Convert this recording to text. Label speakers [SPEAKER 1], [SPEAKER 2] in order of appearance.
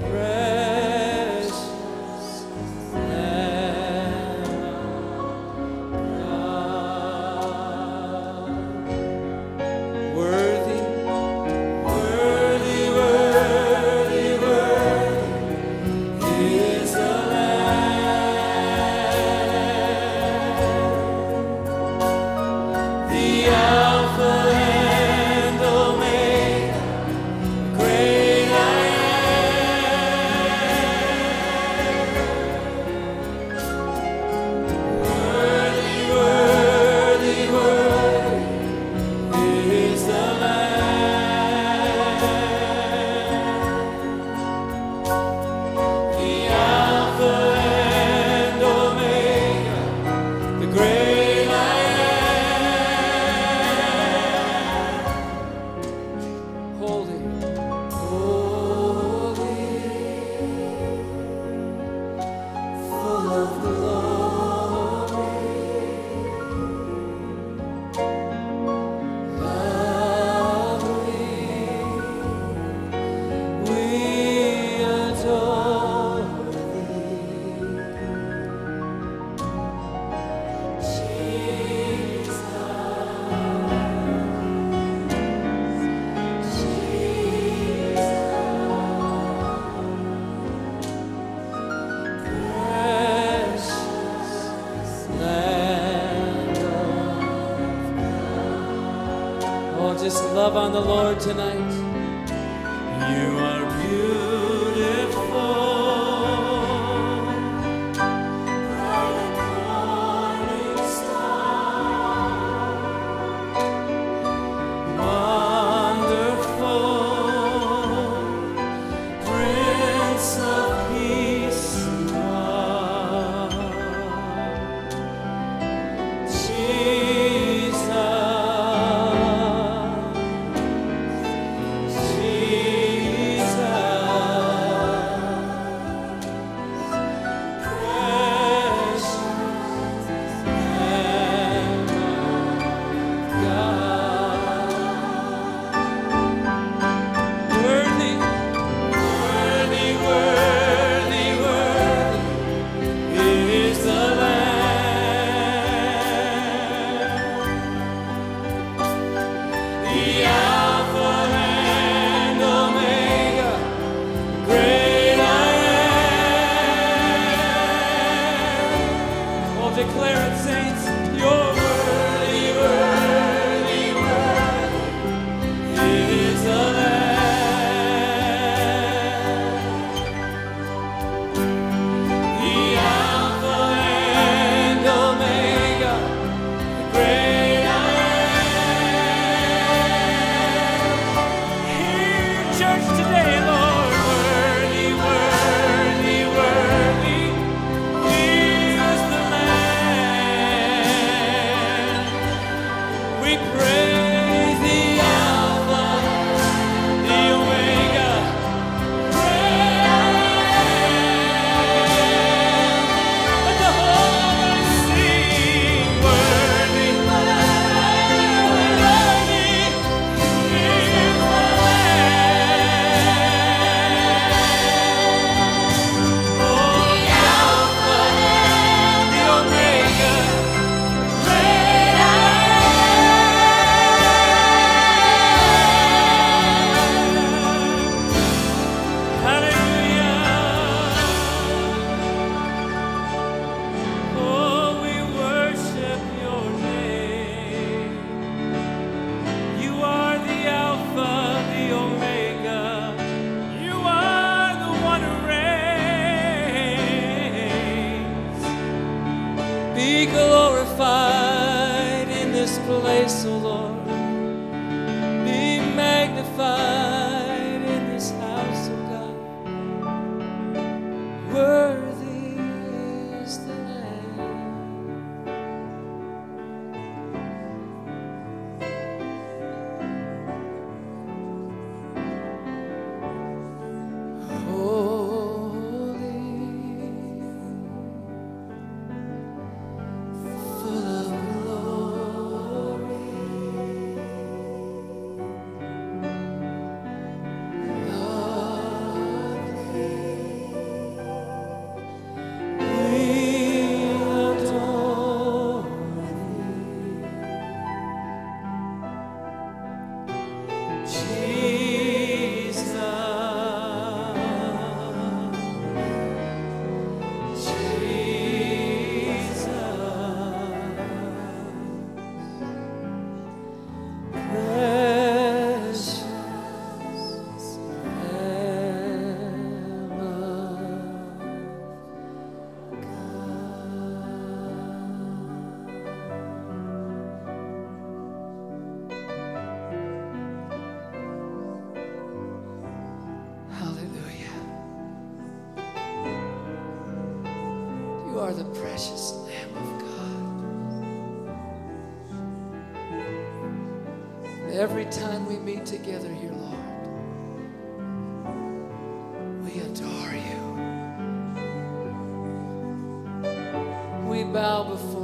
[SPEAKER 1] Pray just love on the Lord tonight. You are declare it, saints, your place, O oh Lord. are the precious Lamb of God. And every time we meet together here, Lord, we adore you. We bow before